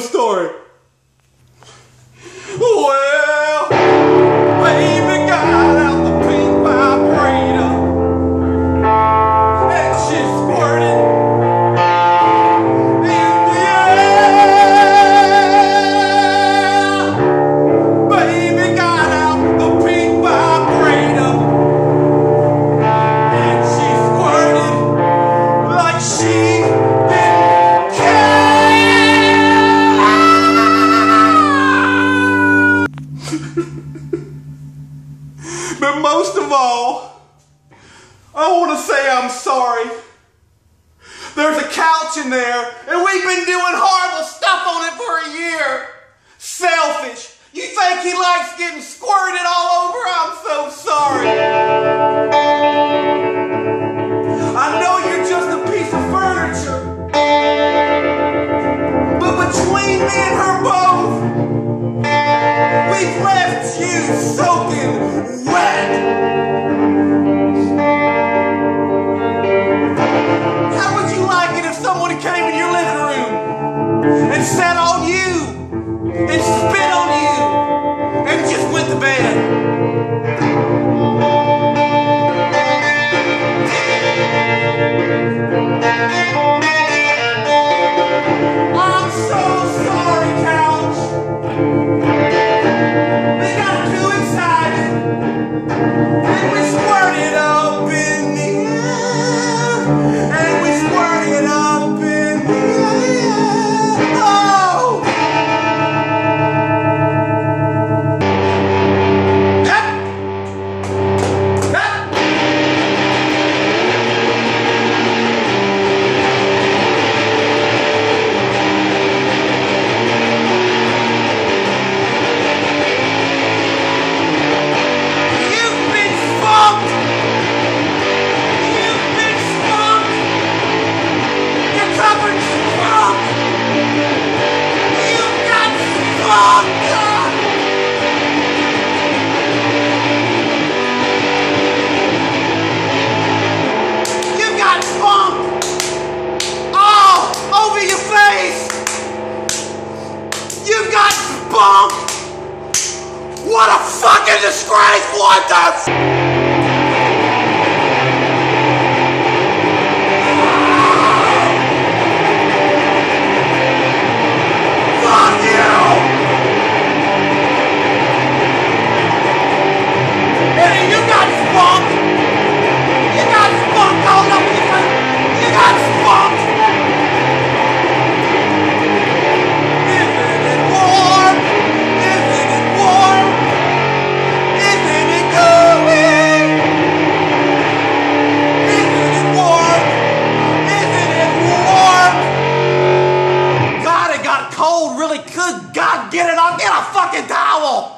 story. But most of all, I want to say I'm sorry. There's a couch in there, and we've been doing horrible stuff on it for a year. Selfish. You think he likes getting squirted all over? I'm so sorry. wet. What a fucking disgrace! What the cold really good. God, get it. on. get a fucking towel.